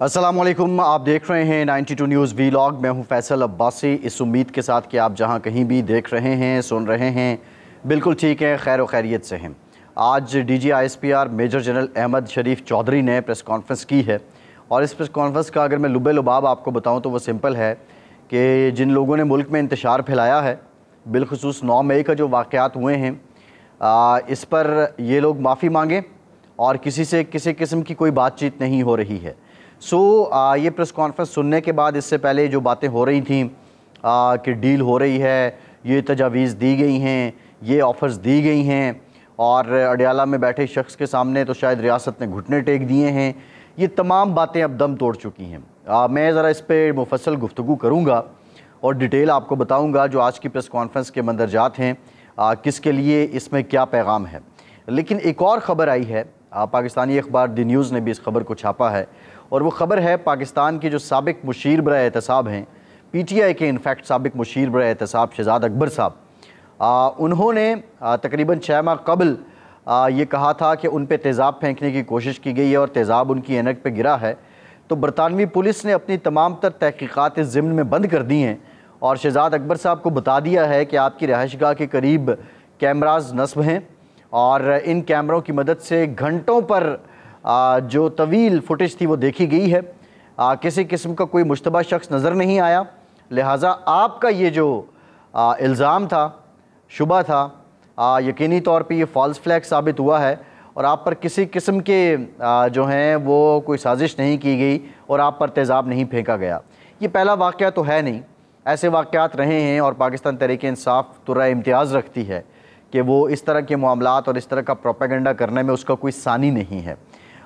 वालेकुम आप देख रहे हैं 92 न्यूज़ वी लॉग मैं हूँ फैसल अब्बासी। इस उम्मीद के साथ कि आप जहाँ कहीं भी देख रहे हैं, सुन रहे हैं, बिल्कुल ठीक है, खैर व खैरियत से हैं। आज D G I S P R major general Ahmed Sharif Chaudhry ने प्रेस कॉन्फ्रेंस की है। और इस प्रेस कॉन्फ्रेंस का अगर मैं लुबे लुबाब आपको बताऊँ तो वो सिंपल है कि जिन लोगों ने मुल्क में इंतशार फैलाया है, बिलखसूस नौ मई का जो वाक़ात हुए हैं इस पर ये लोग माफ़ी मांगें और किसी से किसी किस्म की कोई बातचीत नहीं हो रही है। सो so, ये प्रेस कॉन्फ्रेंस सुनने के बाद इससे पहले जो बातें हो रही थी आ, कि डील हो रही है ये तजावीज़ दी गई हैं ये ऑफ़र्स दी गई हैं और अडयाला में बैठे शख्स के सामने तो शायद रियासत ने घुटने टेक दिए हैं ये तमाम बातें अब दम तोड़ चुकी हैं। आ, मैं ज़रा इस पर मुफसल गुफ्तु करूँगा और डिटेल आपको बताऊँगा जो आज की प्रेस कॉन्फ्रेंस के मंदरजात हैं आ, किसके लिए इसमें क्या पैगाम है। लेकिन एक और ख़बर आई है आ, पाकिस्तानी अखबार दी न्यूज़ ने भी इस खबर को छापा है। और वो ख़बर है, पाकिस्तान के जो सबक मुशीर बर एहतसाब हैं पी टी आई के इनफैक्ट सबक मुशीर बर एहतसाब शहजाद अकबर साहब। उन्होंने तकरीबन छः माह कबल ये कहा था कि उन पर तेज़ाब फेंकने की कोशिश की गई है और तेज़ाब उनकी एनक पर गिरा है। तो बरतानवी पुलिस ने अपनी तमाम तर तहकीक़ात ज़िम्न में बंद कर दी हैं और शहजाद अकबर साहब को बता दिया है कि आपकी रहाइश गाह के करीब कैमराज नस्ब हैं और इन कैमरों की मदद से घंटों पर जो तवील फुटेज थी वो देखी गई है। किसी किस्म का कोई मुशतबा शख्स नज़र नहीं आया। लिहाजा आपका ये जो इल्ज़ाम था शुबा था आ, यकीनी तौर पे ये फॉल्स फ्लैग साबित हुआ है और आप पर किसी किस्म के आ, जो हैं वो कोई साजिश नहीं की गई और आप पर तेज़ाब नहीं फेंका गया। ये पहला वाक़ तो है नहीं। ऐसे वाक़ात रहे हैं और पाकिस्तान तरीके इंसाफ तुरा इम्तियाज़ रखती है कि वो इस तरह के मामला और इस तरह का प्रोपागेंडा करने में उसका कोई सानी नहीं है।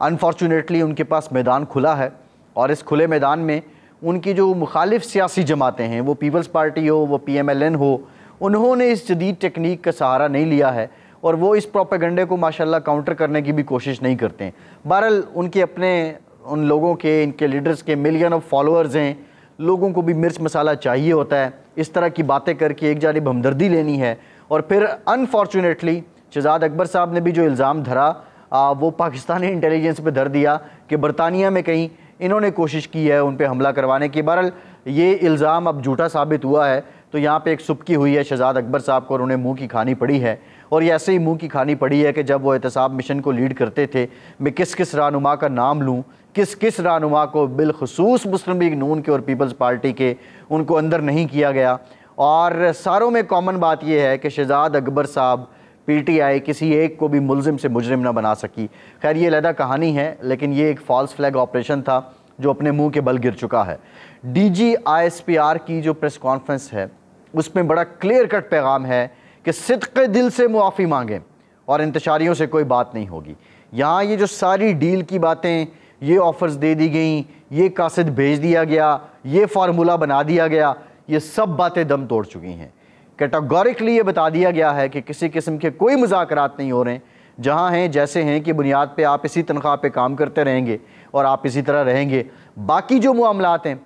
अनफॉर्चुनेटली उनके पास मैदान खुला है और इस खुले मैदान में उनकी जो मुखालिफ सियासी जमातें हैं, वो पीपल्स पार्टी हो, वो पी एम एल एन हो, उन्होंने इस जदीद टेक्निक का सहारा नहीं लिया है और वो इस प्रोपेगंडे को माशाल्लाह काउंटर करने की भी कोशिश नहीं करते हैं। बहरहाल, उनके अपने, उन लोगों के, इनके लीडर्स के मिलियन ऑफ़ फॉलोअर्स हैं, लोगों को भी मिर्च मसाला चाहिए होता है। इस तरह की बातें करके एक जानब हमदर्दी लेनी है और फिर अनफॉर्चुनेटली शहजाद अकबर साहब ने भी जो इल्ज़ाम धरा आ, वो पाकिस्तानी इंटेलिजेंस पे धर दिया कि बरतानिया में कहीं इन्होंने कोशिश की है उन पर हमला करवाने की। बहरहाल ये इल्ज़ाम अब झूठा साबित हुआ है। तो यहाँ पे एक सुबकी हुई है शहजाद अकबर साहब को और उन्हें मुँह की खानी पड़ी है। और ये ऐसे ही मुँह की खानी पड़ी है कि जब वो एहतसाब मिशन को लीड करते थे मैं किस किस रहनुमा का नाम लूँ किस किस रहनुमा को बिलखसूस मुस्लिम लीग नून के और पीपल्स पार्टी के उनको अंदर नहीं किया गया। और सारों में कॉमन बात यह है कि शहजाद अकबर साहब पीटीआई किसी एक को भी मुलजिम से मुजरिम ना बना सकी। खैर, ये लहदा कहानी है, लेकिन ये एक फॉल्स फ्लैग ऑपरेशन था, जो अपने मुँह के बल गिर चुका है। डीजीआईएसपीआर की जो प्रेस कॉन्फ्रेंस है, उसमें बड़ा क्लियर कट पैगाम है कि सिद्क दिल से मुआफ़ी मांगें और इंतशारियों से कोई बात नहीं होगी। यहाँ ये जो सारी डील की बातें, ये ऑफ़र्स दे दी गई, ये कासिद भेज दिया गया, ये फार्मूला बना दिया गया, ये सब बातें दम तोड़ चुकी हैं। कैटागोरिकली ये बता दिया गया है कि किसी किस्म के कोई मुजाकरात नहीं हो रहे जहाँ हैं जैसे हैं कि बुनियाद पे आप इसी तनख्वाह पे काम करते रहेंगे और आप इसी तरह रहेंगे। बाकी जो मामलात हैं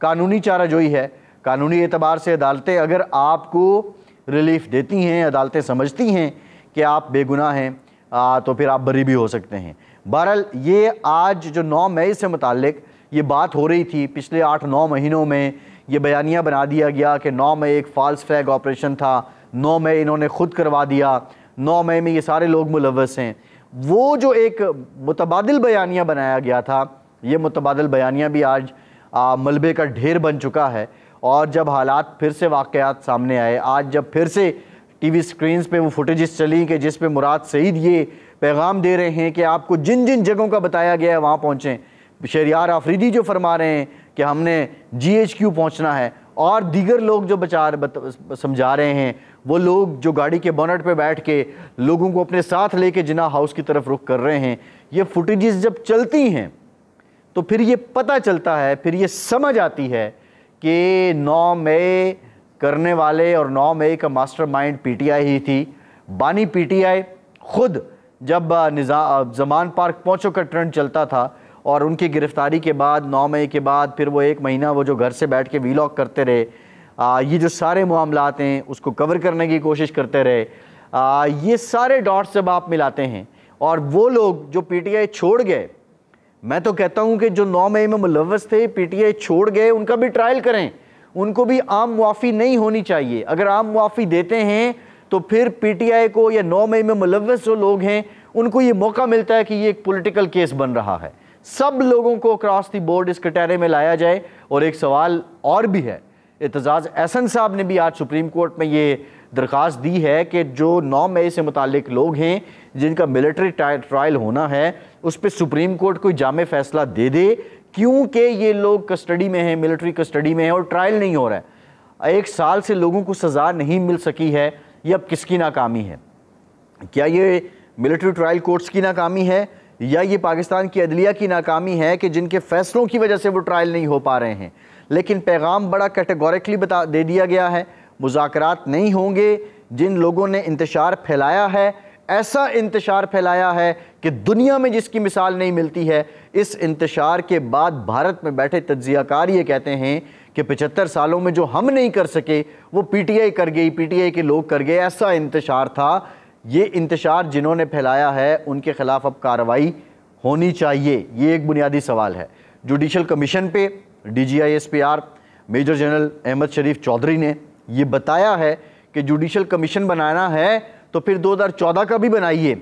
कानूनी चारा जोई है कानूनी एतबार से अदालतें अगर आपको रिलीफ देती हैं अदालतें समझती हैं कि आप बेगुनाह हैं आ, तो फिर आप बरी भी हो सकते हैं। बहरहाल ये आज जो नौ मई से मुतक ये बात हो रही थी पिछले आठ नौ महीनों में ये बयानिया बना दिया गया कि नौ मई एक फ़ाल्स फ्लैग ऑपरेशन था। नौ मई इन्होंने ख़ुद करवा दिया। नौ मई में ये सारे लोग मुलवस हैं। वो जो एक मुतबादल बयानिया बनाया गया था ये मुतबादल बयानिया भी आज आ, मलबे का ढेर बन चुका है। और जब हालात फिर से वाक़ात सामने आए आज जब फिर से टीवी स्क्रीन्स पे वो फुटेजेस चली कि जिस पे मुराद सईद ये पैगाम दे रहे हैं कि आपको जिन जिन जगहों का बताया गया है वहाँ पहुँचें। शरियार आफरीदी जो फरमा रहे हैं कि हमने क्यू पहुँचना है। और दीगर लोग जो बचा समझा रहे हैं, वो लोग जो गाड़ी के बोनट पे बैठ के लोगों को अपने साथ लेके जिना हाउस की तरफ़ रुख कर रहे हैं, ये फुटेजेस जब चलती हैं तो फिर ये पता चलता है, फिर ये समझ आती है कि नौ मई करने वाले और नौ मई का मास्टर माइंड पीटीआई ही थी। बानी पीटीआई खुद जब निज़ा जमान पार्क पहुँचो का ट्रेंड चलता था और उनकी गिरफ्तारी के बाद नौ मई के बाद फिर वो एक महीना वो जो घर से बैठ के वीलॉग करते रहे। आ, ये जो सारे मामलात हैं उसको कवर करने की कोशिश करते रहे। आ, ये सारे डॉट्स जब आप मिलाते हैं और वो लोग जो पीटीआई छोड़ गए मैं तो कहता हूँ कि जो नौ मई में मुलवस थे पीटीआई छोड़ गए उनका भी ट्रायल करें। उनको भी आम मुआफ़ी नहीं होनी चाहिए। अगर आम मुआफ़ी देते हैं तो फिर पीटीआई को या नौ मई में मुलवस जो लोग हैं उनको ये मौका मिलता है कि ये एक पॉलिटिकल केस बन रहा है। सब लोगों को क्रॉस दी बोर्ड इस कटहरे में लाया जाए। और एक सवाल और भी है। एतजाज़ एहसन साहब ने भी आज सुप्रीम कोर्ट में ये दरख्वास्त दी है कि जो नौ मई से मुतक लोग हैं, जिनका मिलिट्री ट्रायल होना है, उस पर सुप्रीम कोर्ट कोई जाम फैसला दे दे, क्योंकि ये लोग कस्टडी में हैं, मिलिट्री कस्टडी में हैं और ट्रायल नहीं हो रहा है। एक साल से लोगों को सज़ा नहीं मिल सकी है, ये अब किसकी नाकामी है? क्या ये मिलिट्री ट्रायल कोर्ट्स की नाकामी है? या ये पाकिस्तान की अदलिया की नाकामी है कि जिनके फैसलों की वजह से वो ट्रायल नहीं हो पा रहे हैं। लेकिन पैगाम बड़ा कैटेगोरिकली बता, दे दिया गया है। मुजाकरात नहीं होंगे जिन लोगों ने इंतशार फैलाया है। ऐसा इंतशार फैलाया है कि दुनिया में जिसकी मिसाल नहीं मिलती है, इस इंतशार के बाद भारत में बैठे तजियाकार ये कहते हैं कि पचहत्तर सालों में जो हम नहीं कर सके, वो पीटीआई कर गई, पीटीआई के लोग कर गए। ऐसा इंतशार था ये इंतशार जिन्होंने फैलाया है, उनके खिलाफ अब कार्रवाई होनी चाहिए। ये एक बुनियादी सवाल है। जुडिशल कमीशन पे D G I S P R major general Ahmed Sharif Chaudhry ने ये बताया है कि जुडिशल कमीशन बनाना है तो फिर 2014 का भी बनाइए।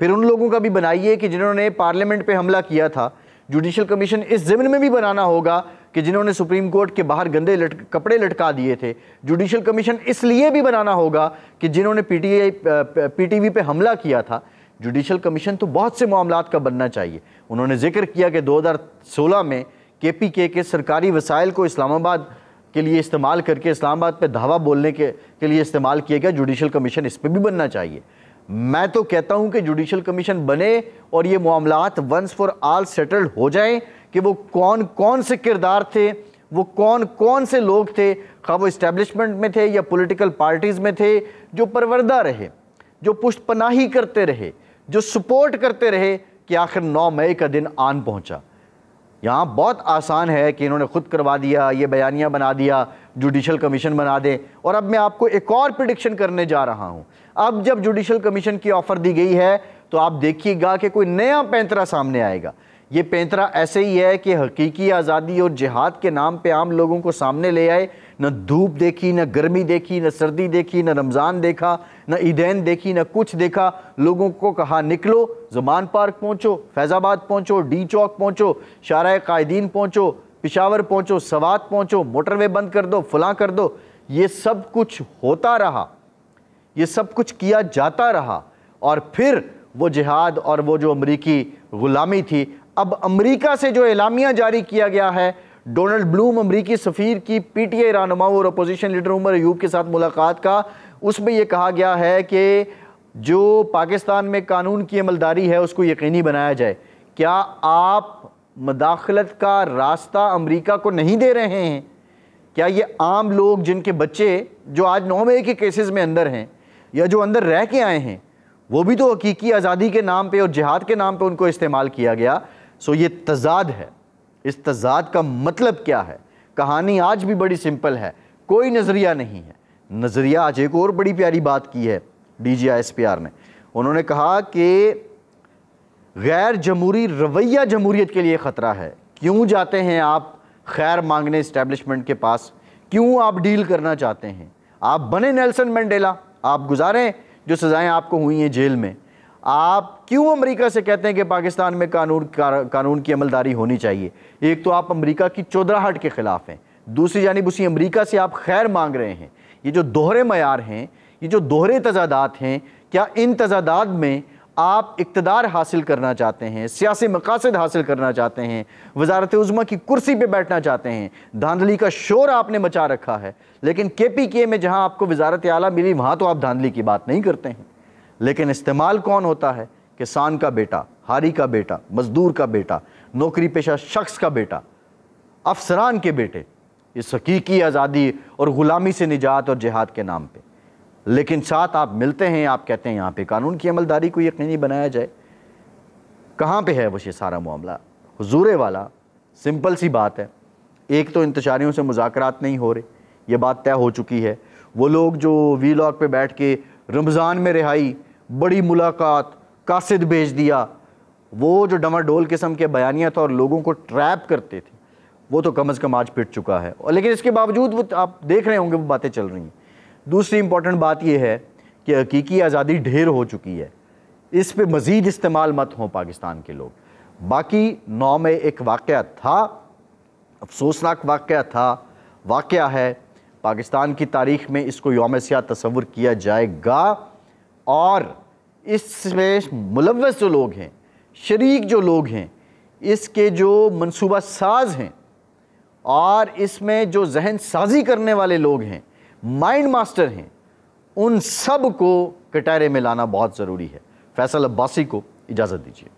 फिर उन लोगों का भी बनाइए कि जिन्होंने पार्लियामेंट पे हमला किया था। जुडिशल कमीशन इस ज़मीन में भी बनाना होगा कि जिन्होंने सुप्रीम कोर्ट के बाहर गंदे लट, कपड़े लटका दिए थे। जुडिशल कमीशन इसलिए भी बनाना होगा कि जिन्होंने पीटीआई पीटीवी पे हमला किया था जुडिशल कमीशन तो बहुत से मामला का बनना चाहिए। उन्होंने ज़िक्र किया कि 2016 में के पी के सरकारी वसाइल को इस्लामाबाद के लिए इस्तेमाल करके इस्लामाबाद पर धावा बोलने के, के लिए इस्तेमाल किया गया जुडिशल कमीशन इस पर भी बनना चाहिए। मैं तो कहता हूँ कि जुडिशल कमीशन बने और ये मामला वंस फॉर ऑल सेटल्ड हो जाएँ। कि वो कौन कौन से किरदार थे, वो कौन कौन से लोग थे खा वो इस्टेब्लिशमेंट में थे या पॉलिटिकल पार्टीज़ में थे, जो परवरदा रहे, जो पुष्ट पनाही करते रहे, जो सपोर्ट करते रहे कि आखिर 9 मई का दिन आन पहुँचा। यहाँ बहुत आसान है कि इन्होंने खुद करवा दिया, ये बयानिया बना दिया जुडिशल कमीशन बना दें। और अब मैं आपको एक और प्रडिक्शन करने जा रहा हूँ। अब जब जुडिशल कमीशन की ऑफ़र दी गई है तो आप देखिएगा कि कोई नया पैंतरा सामने आएगा। ये पैंतरा ऐसे ही है कि हकीकी आज़ादी और जिहाद के नाम पे आम लोगों को सामने ले आए। न धूप देखी, न गर्मी देखी, न सर्दी देखी, न रमज़ान देखा, न ईदैन देखी, न कुछ देखा। लोगों को कहा, निकलो जमान पार्क पहुँचो, फैज़ाबाद पहुँचो, डी चौक पहुँचो शारा कायदीन पहुँचो, पिशावर पहुँचो, सवात पहुँचो, मोटरवे बंद कर दो, फलां कर दो। ये सब कुछ होता रहा। ये सब कुछ किया जाता रहा। और फिर वो जिहाद और वो जो अमरीकी ग़ुलामी थी अब अमरीका से जो एलामिया जारी किया गया है, डोनाल्ड ब्लूम अमरीकी सफ़ीर की पी टी आई रहनुमाओं और अपोजिशन लीडर उमर अयूब के साथ मुलाकात का, उसमें यह कहा गया है कि जो पाकिस्तान में कानून की अमलदारी है, उसको यकीनी बनाया जाए। क्या आप मदाखलत का रास्ता अमरीका को नहीं दे रहे हैं? क्या ये आम लोग जिनके बच्चे, जो आज नौ मई के केसेस में अंदर हैं, या जो अंदर रह के आए हैं, वो भी तो हकीकी आज़ादी के नाम पे और जिहाद के नाम पे उनको इस्तेमाल किया गया। सो ये तजाद है। इस तजाद का मतलब क्या है? कहानी आज भी बड़ी सिंपल है। कोई नज़रिया नहीं है। नज़रिया आज एक और बड़ी प्यारी बात की है D G I S P R ने। उन्होंने कहा कि गैर जमहूरी, रवैया जमहूरीत के लिए ख़तरा है। क्यों जाते हैं आप खैर मांगने इस्टेब्लिशमेंट के पास? क्यों आप डील करना चाहते हैं? आप बने नेल्सन मंडेला आप गुजारें जो सज़ाएँ आपको हुई हैं जेल में। आप क्यों अमेरिका से कहते हैं कि पाकिस्तान में कानून कानून की अमलदारी होनी चाहिए? एक तो आप अमेरिका की चौधराहट के ख़िलाफ़ हैं। दूसरी जानब उसी अमेरिका से आप खैर मांग रहे हैं। ये जो दोहरे मैार हैं, ये जो दोहरे तजादात हैं, क्या इन तजादात में आप इकतदार हासिल करना चाहते हैं, सियासी मकासद हासिल करना चाहते हैं, वजारत उज़मा की कुर्सी पर बैठना चाहते हैं? धांधली का शोर आपने मचा रखा है, लेकिन के पी के में जहाँ आपको वजारत आला मिली, वहाँ तो आप धांधली की बात नहीं करते हैं। लेकिन इस्तेमाल कौन होता है? किसान का बेटा, हारी का बेटा, मजदूर का बेटा नौकरी पेशा शख्स का बेटा, अफसरान के बेटे, इस हकीकी आज़ादी और ग़ुलामी से निजात और जिहाद के नाम पे। लेकिन साथ आप मिलते हैं, आप कहते हैं, यहाँ पे कानून की अमलदारी को यकीनी बनाया जाए। कहाँ पे है वो ये सारा मामला? हजूरे वाला, सिंपल सी बात है। एक तो इंतजारियों से मुजाकरात नहीं हो रहे, ये बात तय हो चुकी है। वो लोग जो वी लॉक पर बैठ के रमज़ान में रिहाई बड़ी मुलाकात, कासिद भेज दिया। वो जो डमाडोल किस्म के बयानिया था और लोगों को ट्रैप करते थे, वो तो कम अज़ कम आज पिट चुका है। और लेकिन इसके बावजूद वो आप देख रहे होंगे वो बातें चल रही हैं। दूसरी इंपॉर्टेंट बात यह है कि हकीकी आज़ादी ढेर हो चुकी है। इस पर मज़ीद इस्तेमाल मत हों पाकिस्तान के लोग। बाकी नौ में एक वाक़ था, अफसोसनाक वाक़ था। वाक़ है, पाकिस्तान की तारीख में इसको योम सिया तस्वुर किया जाएगा और इसमें मुलवस जो लोग हैं, शरीक जो लोग हैं, इसके जो मनसूबा साज हैं और इसमें जो जहन साजी करने वाले लोग हैं, माइंड मास्टर हैं, उन सबको कटारे में लाना बहुत ज़रूरी है। फैसल अब्बासी को इजाज़त दीजिए।